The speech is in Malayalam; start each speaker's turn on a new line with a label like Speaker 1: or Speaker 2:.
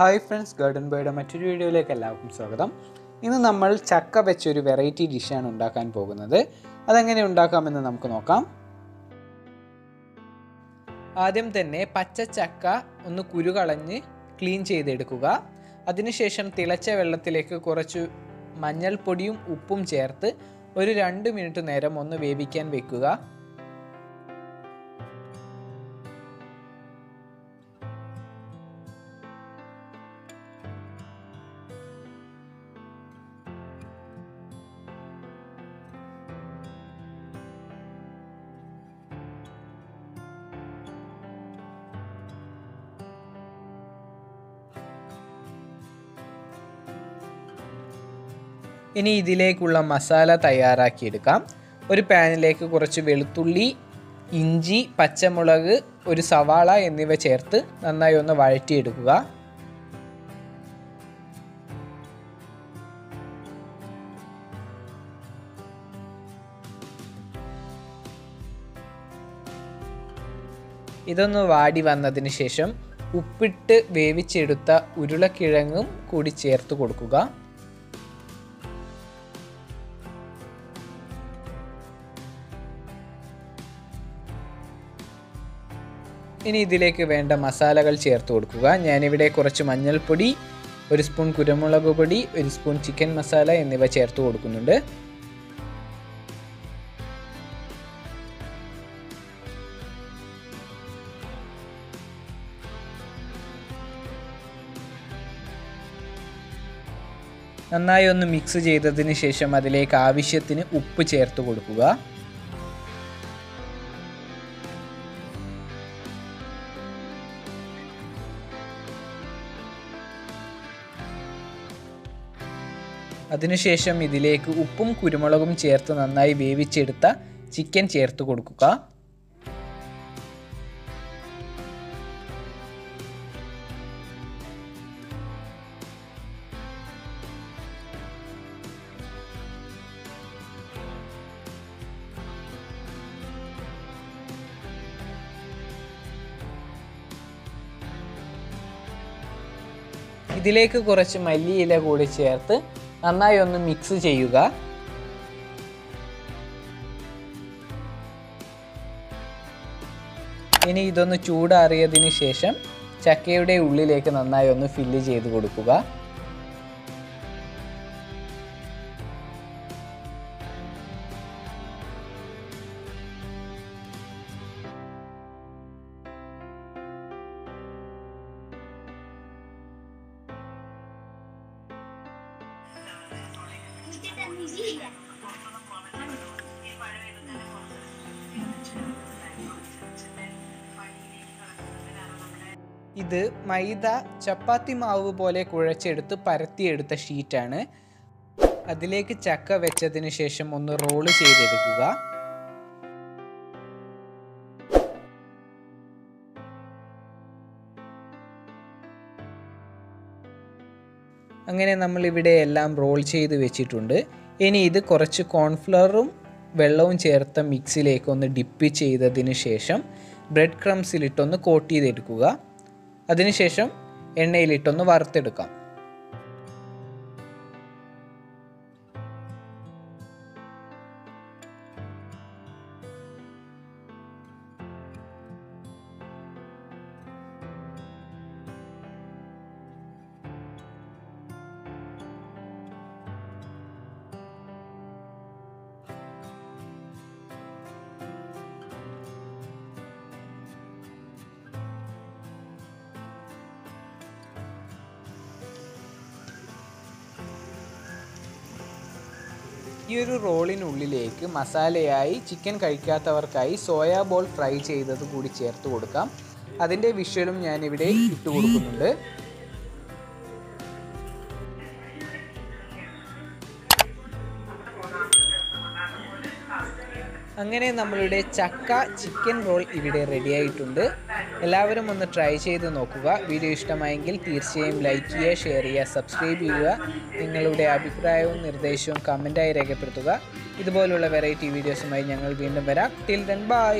Speaker 1: ഹായ് ഫ്രണ്ട്സ് ഗാർഡൻ ബോയുടെ മറ്റൊരു വീഡിയോയിലേക്ക് എല്ലാവർക്കും സ്വാഗതം. ഇന്ന് നമ്മൾ ചക്ക വെച്ചൊരു വെറൈറ്റി ഡിഷാണ് ഉണ്ടാക്കാൻ പോകുന്നത്. അതെങ്ങനെ ഉണ്ടാക്കാമെന്ന് നമുക്ക് നോക്കാം. ആദ്യം തന്നെ പച്ച ചക്ക ഒന്ന് കുരുകളഞ്ഞ് ക്ലീൻ ചെയ്തെടുക്കുക. അതിനുശേഷം തിളച്ച വെള്ളത്തിലേക്ക് കുറച്ച് മഞ്ഞൾപ്പൊടിയും ഉപ്പും ചേർത്ത് ഒരു രണ്ട് മിനിറ്റ് നേരം ഒന്ന് വേവിക്കാൻ വെക്കുക. ഇനി ഇതിലേക്കുള്ള മസാല തയ്യാറാക്കിയെടുക്കാം. ഒരു പാനിലേക്ക് കുറച്ച് വെളുത്തുള്ളി ഇഞ്ചി പച്ചമുളക് ഒരു സവാള എന്നിവ ചേർത്ത് നന്നായി ഒന്ന് വഴറ്റിയെടുക്കുക. ഇതൊന്ന് വാടി വന്നതിന് ശേഷം ഉപ്പിട്ട് വേവിച്ചെടുത്ത ഉരുളക്കിഴങ്ങും കൂടി ചേർത്ത് കൊടുക്കുക. ഇനി ഇതിലേക്ക് വേണ്ട മസാലകൾ ചേർത്ത് കൊടുക്കുക. ഞാനിവിടെ കുറച്ച് മഞ്ഞൾപ്പൊടി ഒരു സ്പൂൺ കുരുമുളക് പൊടി ഒരു സ്പൂൺ ചിക്കൻ മസാല എന്നിവ ചേർത്ത് കൊടുക്കുന്നുണ്ട്. നന്നായി ഒന്ന് മിക്സ് ചെയ്തതിന് ശേഷം അതിലേക്ക് ആവശ്യത്തിന് ഉപ്പ് ചേർത്ത് കൊടുക്കുക. അതിനുശേഷം ഇതിലേക്ക് ഉപ്പും കുരുമുളകും ചേർത്ത് നന്നായി വേവിച്ചെടുത്ത ചിക്കൻ ചേർത്ത് കൊടുക്കുക. ഇതിലേക്ക് കുറച്ച് മല്ലിയില കൂടി ചേർത്ത് നന്നായി ഒന്ന് മിക്സ് ചെയ്യുക. ഇനി ഇതൊന്ന് ചൂടാറിയതിന് ശേഷം ചക്കയുടെ ഉള്ളിലേക്ക് നന്നായി ഒന്ന് ഫില്ല് ചെയ്ത് കൊടുക്കുക. ഇത് മൈദ ചപ്പാത്തി മാവ് പോലെ കുഴച്ചെടുത്ത് പരത്തിയെടുത്ത ഷീറ്റാണ്. അതിലേക്ക് ചക്ക വെച്ചതിന് ശേഷം ഒന്ന് റോൾ ചെയ്തെടുക്കുക. അങ്ങനെ നമ്മൾ ഇവിടെ എല്ലാം റോൾ ചെയ്ത് വെച്ചിട്ടുണ്ട്. ഇനി ഇത് കുറച്ച് കോൺഫ്ലവറും വെള്ളവും ചേർത്ത മിക്സിലേക്ക് ഒന്ന് ഡിപ്പ് ചെയ്തതിന് ശേഷം ബ്രെഡ് ക്രംസിലിട്ടൊന്ന് കോട്ട് ചെയ്തെടുക്കുക. അതിനുശേഷം എണ്ണയിലിട്ടൊന്ന് വറുത്തെടുക്കാം. ഈ ഒരു റോളിനുള്ളിലേക്ക് മസാലയായി ചിക്കൻ കഴിക്കാത്തവർക്കായി സോയാ ബോൾ ഫ്രൈ ചെയ്തത് കൂടി ചേർത്ത് കൊടുക്കാം. അതിന്റെ വിഷ്വലും ഞാനിവിടെ ഇട്ട് കൊടുക്കുന്നുണ്ട്. അങ്ങനെ നമ്മളുടെ ചക്ക ചിക്കൻ റോൾ ഇവിടെ റെഡി ആയിട്ടുണ്ട് എല്ലാവരും ഒന്ന് ട്രൈ ചെയ്ത് നോക്കുക. വീഡിയോ ഇഷ്ടമായെങ്കിൽ തീർച്ചയായും ലൈക്ക് ചെയ്യുക ഷെയർ ചെയ്യുക സബ്സ്ക്രൈബ് ചെയ്യുക. നിങ്ങളുടെ അഭിപ്രായവും നിർദ്ദേശവും കമന്റായി രേഖപ്പെടുത്തുക. ഇതുപോലുള്ള വെറൈറ്റി വീഡിയോസുമായി ഞങ്ങൾ വീണ്ടും വരാം. Till then bye